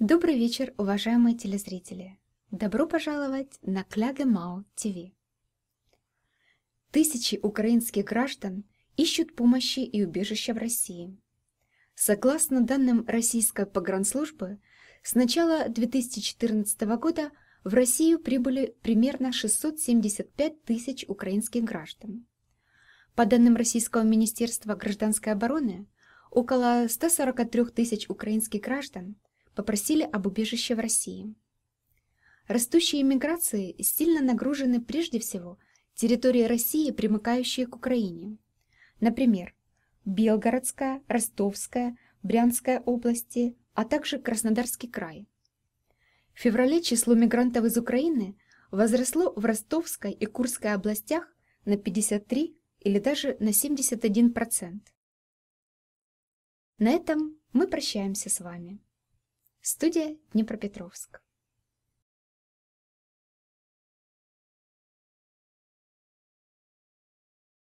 Добрый вечер, уважаемые телезрители! Добро пожаловать на Кляге Мау ТВ. Тысячи украинских граждан ищут помощи и убежища в России. Согласно данным российской погранслужбы, с начала 2014 года в Россию прибыли примерно 675 тысяч украинских граждан. По данным Российского Министерства гражданской обороны, около 143 тысяч украинских граждан попросили об убежище в России. Растущие миграции сильно нагружены прежде всего территории России, примыкающие к Украине. Например, Белгородская, Ростовская, Брянская области, а также Краснодарский край. В феврале число мигрантов из Украины возросло в Ростовской и Курской областях на 53 или даже на 71%. На этом мы прощаемся с вами. Студия Днепропетровск.